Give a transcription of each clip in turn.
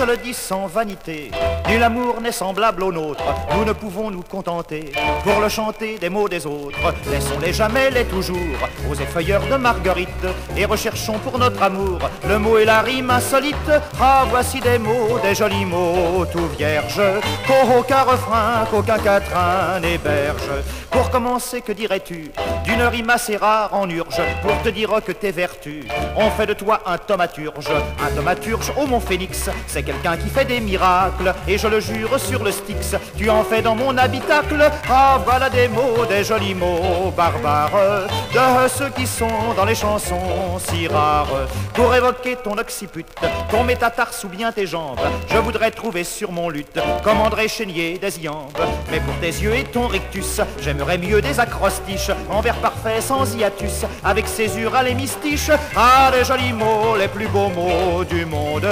te le dis sans vanité, nul amour n'est semblable au nôtre. Nous ne pouvons nous contenter pour le chanter des mots des autres. Laissons-les jamais, les toujours, aux effeuilleurs de Marguerite, et recherchons pour notre amour le mot et la rime insolite. Ah, voici des mots, des jolis mots, tout vierge, qu'aucun refrain, qu'aucun quatrain n'héberge. Pour commencer, que dirais-tu d'une rime assez rare en urge, pour te dire que tes vertus ont fait de toi un thaumaturge, un thaumaturge, oh mon phénix, c'est quelqu'un qui fait des miracles, et je le jure sur le Styx, tu en fais dans mon habitacle. Ah, voilà des mots, des jolis mots barbares, de ceux qui sont dans les chansons si rares. Pour évoquer ton occiput, ton métatarse ou bien tes jambes, je voudrais trouver sur mon luth, comme André Chénier des iambes. Mais pour tes yeux et ton rictus, j'aimerais mieux des acrostiches, en vers parfait sans hiatus, avec césure à l'hémistiche. Ah, les jolis mots, les plus beaux mots du monde,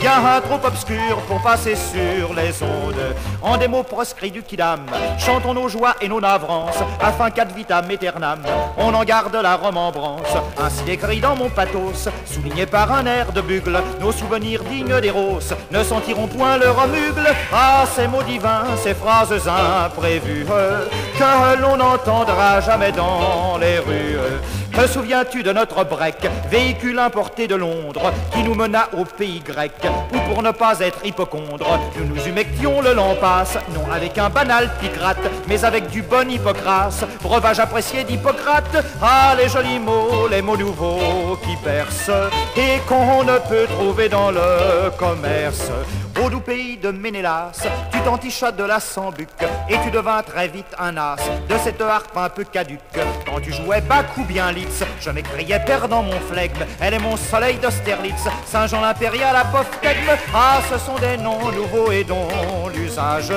bien trop obscurs pour passer sur les ondes. En des mots proscrits du kidam, chantons nos joies et nos navrances, afin qu'ad vitam aeternam, on en garde la remembrance. Ainsi écrit dans mon pathos, souligné par un air de bugle, nos souvenirs dignes des roses ne sentiront point le remugle. Ah, ces mots divins, ces phrases imprévues, que l'on n'entendra jamais dans les rues. Te souviens-tu de notre break, véhicule importé de Londres, qui nous mena au pays grec, où pour ne pas être hypochondre, nous nous humections le lampasse, non avec un banal picrate, mais avec du bon hippocrate, breuvage apprécié d'Hippocrate. Ah, les jolis mots, les mots nouveaux qui percent, et qu'on ne peut trouver dans le commerce. Au doux pays de Ménélas, tu t'entichas de la sambuc, et tu devins très vite un as de cette harpe un peu caduque. Quand tu jouais bac ou bien Litz, je m'écriais perdant mon flegme, elle est mon soleil d'Austerlitz, Saint-Jean l'impérial à Poftedme. Ah, ce sont des noms nouveaux et dont l'usage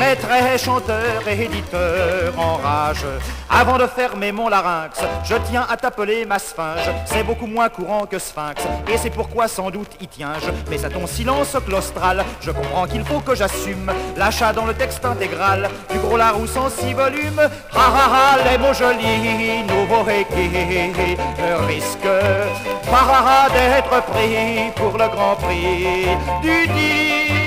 mettrait chanteur et éditeur en rage. Avant de fermer mon larynx, je tiens à t'appeler ma sphinge. C'est beaucoup moins courant que sphinx, et c'est pourquoi sans doute y tiens-je. Mais à ton silence claustral, je comprends qu'il faut que j'assume l'achat dans le texte intégral du gros Larousse en six volumes. Ha ha ha, les mots jolis, nouveaux et qui risquent, ha d'être pris pour le grand prix du disque.